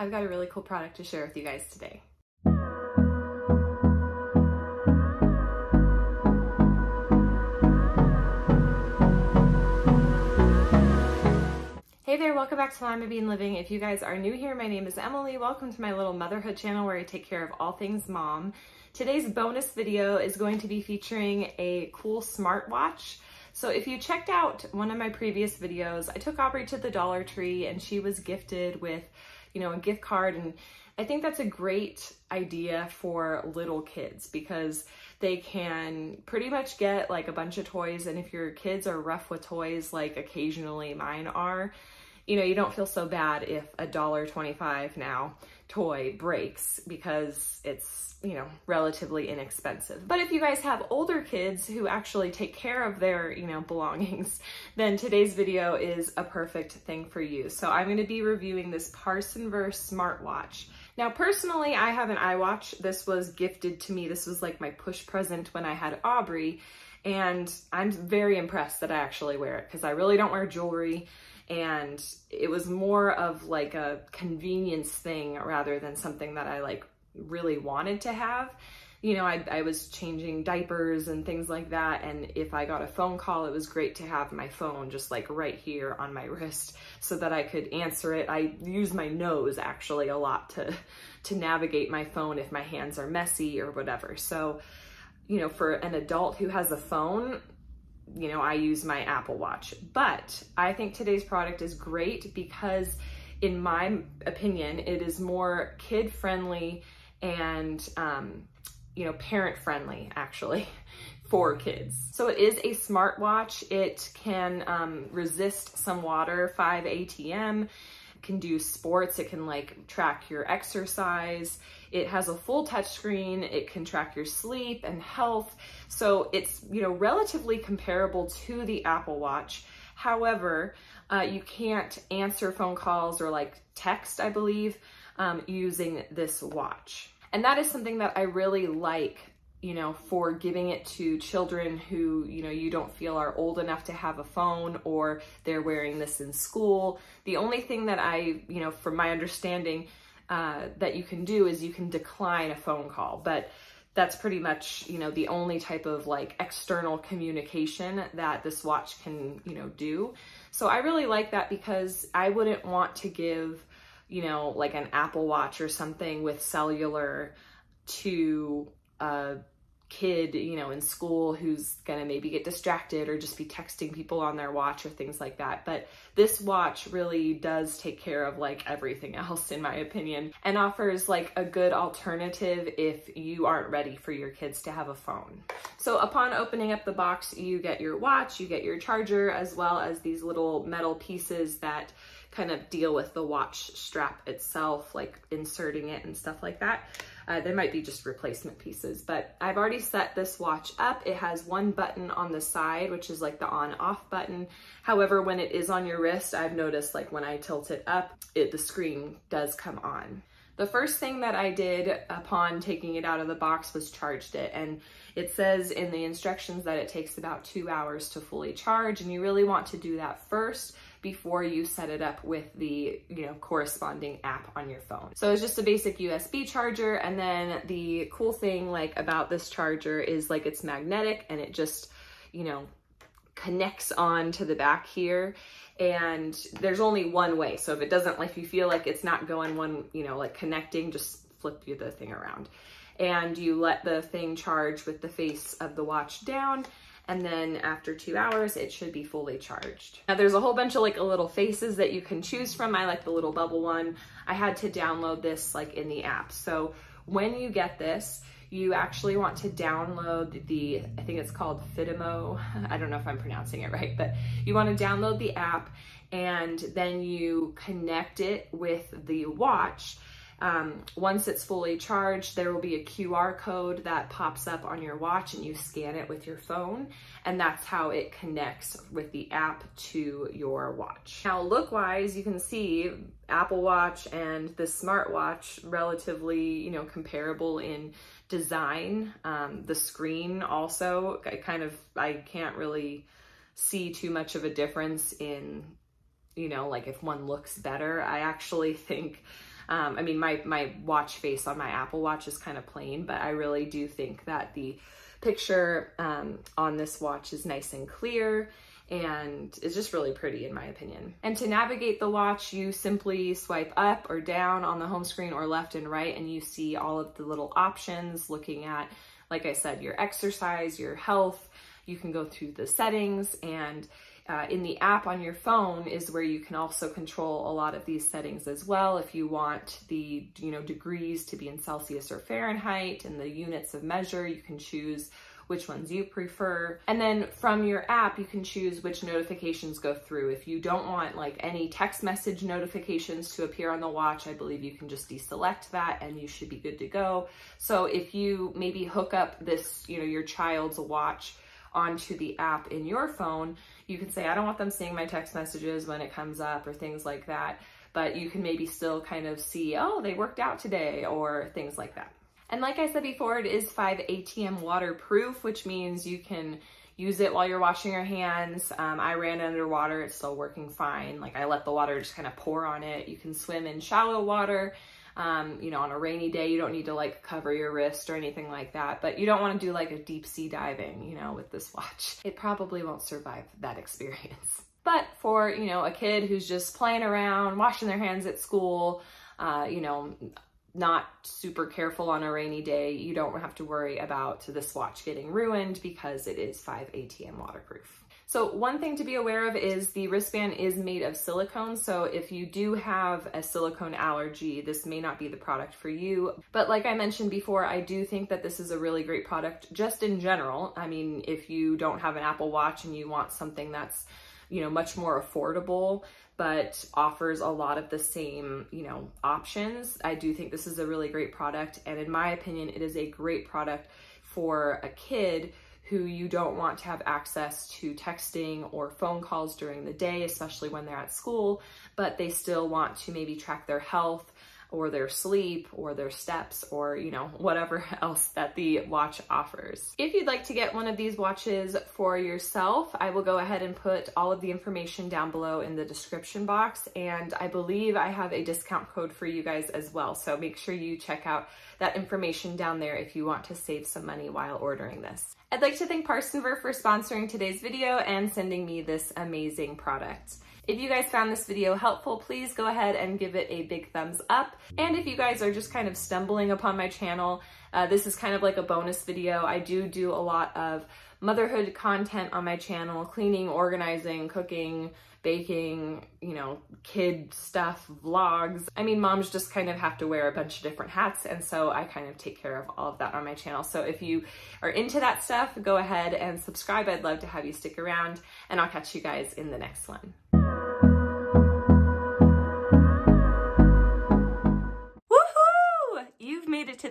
I've got a really cool product to share with you guys today. Hey there, welcome back to Limabean Living. If you guys are new here, my name is Emily. Welcome to my little motherhood channel where I take care of all things mom. Today's bonus video is going to be featuring a cool smartwatch. So if you checked out one of my previous videos, I took Aubrey to the Dollar Tree and she was gifted with, you know, a gift card. And I think that's a great idea for little kids because they can pretty much get like a bunch of toys. And if your kids are rough with toys like occasionally mine are, you know, you don't feel so bad if a dollar 25 now toy breaks because it's, you know, relatively inexpensive. But if you guys have older kids who actually take care of their, you know, belongings, then today's video is a perfect thing for you. So I'm going to be reviewing this Parsonverse smartwatch. Now, personally, I have an iWatch. This was gifted to me. This was like my push present when I had Aubrey. And I'm very impressed that I actually wear it because I really don't wear jewelry and it was more of like a convenience thing rather than something that I like really wanted to have. You know, I, I was changing diapers and things like that. And if I got a phone call, it was great to have my phone just like right here on my wrist so that I could answer it. I use my nose actually a lot to, to navigate my phone if my hands are messy or whatever. So, you know, for an adult who has a phone, you know, I use my Apple Watch. But I think today's product is great because in my opinion, it is more kid friendly and, um, you know, parent friendly actually for kids. So it is a smartwatch. It can um, resist some water, 5 ATM can do sports, it can like track your exercise. It has a full touchscreen, it can track your sleep and health. So it's, you know, relatively comparable to the Apple Watch. However, uh, you can't answer phone calls or like text, I believe, um, using this watch. And that is something that I really like you know, for giving it to children who, you know, you don't feel are old enough to have a phone or they're wearing this in school. The only thing that I, you know, from my understanding, uh, that you can do is you can decline a phone call, but that's pretty much, you know, the only type of like external communication that this watch can, you know, do. So I really like that because I wouldn't want to give, you know, like an Apple Watch or something with cellular to a kid, you know, in school who's gonna maybe get distracted or just be texting people on their watch or things like that. But this watch really does take care of like everything else, in my opinion, and offers like a good alternative if you aren't ready for your kids to have a phone. So upon opening up the box, you get your watch, you get your charger, as well as these little metal pieces that kind of deal with the watch strap itself, like inserting it and stuff like that. Uh, there might be just replacement pieces, but I've already set this watch up. It has one button on the side, which is like the on off button. However, when it is on your wrist, I've noticed like when I tilt it up, it, the screen does come on. The first thing that I did upon taking it out of the box was charged it. And it says in the instructions that it takes about two hours to fully charge. And you really want to do that first before you set it up with the, you know, corresponding app on your phone. So it's just a basic USB charger. And then the cool thing like about this charger is like it's magnetic and it just, you know, connects on to the back here and there's only one way. So if it doesn't, like, if you feel like it's not going one, you know, like connecting, just flip you the thing around. And you let the thing charge with the face of the watch down and then after two hours, it should be fully charged. Now there's a whole bunch of like little faces that you can choose from. I like the little bubble one. I had to download this like in the app. So when you get this, you actually want to download the, I think it's called Fitimo. I don't know if I'm pronouncing it right, but you want to download the app and then you connect it with the watch um, once it's fully charged, there will be a QR code that pops up on your watch and you scan it with your phone. And that's how it connects with the app to your watch. Now, look wise, you can see Apple Watch and the smartwatch relatively, you know, comparable in design. Um, the screen also I kind of, I can't really see too much of a difference in, you know, like if one looks better. I actually think Um, I mean, my, my watch face on my Apple Watch is kind of plain, but I really do think that the picture um, on this watch is nice and clear and it's just really pretty in my opinion. And to navigate the watch, you simply swipe up or down on the home screen or left and right and you see all of the little options looking at, like I said, your exercise, your health, you can go through the settings and uh, in the app on your phone is where you can also control a lot of these settings as well. If you want the you know degrees to be in Celsius or Fahrenheit and the units of measure, you can choose which ones you prefer. And then from your app, you can choose which notifications go through. If you don't want like any text message notifications to appear on the watch, I believe you can just deselect that and you should be good to go. So if you maybe hook up this, you know, your child's watch onto the app in your phone, you can say, I don't want them seeing my text messages when it comes up or things like that. But you can maybe still kind of see, oh, they worked out today or things like that. And like I said before, it is 5 ATM waterproof, which means you can use it while you're washing your hands. Um, I ran underwater, it's still working fine. Like I let the water just kind of pour on it. You can swim in shallow water. Um, you know, on a rainy day, you don't need to like cover your wrist or anything like that, but you don't want to do like a deep sea diving, you know, with this watch. It probably won't survive that experience. But for, you know, a kid who's just playing around, washing their hands at school, uh, you know, not super careful on a rainy day, you don't have to worry about this watch getting ruined because it is 5 ATM waterproof. So one thing to be aware of is the wristband is made of silicone. So if you do have a silicone allergy, this may not be the product for you. But like I mentioned before, I do think that this is a really great product just in general. I mean, if you don't have an Apple Watch and you want something that's you know, much more affordable, but offers a lot of the same, you know, options. I do think this is a really great product. And in my opinion, it is a great product for a kid who you don't want to have access to texting or phone calls during the day, especially when they're at school, but they still want to maybe track their health or their sleep or their steps or, you know, whatever else that the watch offers. If you'd like to get one of these watches for yourself, I will go ahead and put all of the information down below in the description box. And I believe I have a discount code for you guys as well. So make sure you check out that information down there if you want to save some money while ordering this. I'd like to thank Parsonver for sponsoring today's video and sending me this amazing product. If you guys found this video helpful, please go ahead and give it a big thumbs up. And if you guys are just kind of stumbling upon my channel, uh, this is kind of like a bonus video. I do do a lot of motherhood content on my channel, cleaning, organizing, cooking, baking, you know, kid stuff, vlogs. I mean, moms just kind of have to wear a bunch of different hats, and so I kind of take care of all of that on my channel. So if you are into that stuff, go ahead and subscribe. I'd love to have you stick around, and I'll catch you guys in the next one.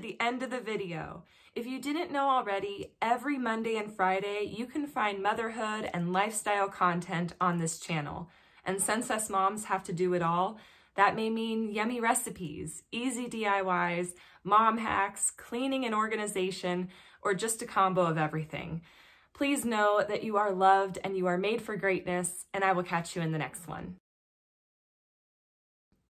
The end of the video. If you didn't know already, every Monday and Friday, you can find motherhood and lifestyle content on this channel. And since us moms have to do it all, that may mean yummy recipes, easy DIYs, mom hacks, cleaning and organization, or just a combo of everything. Please know that you are loved and you are made for greatness, and I will catch you in the next one.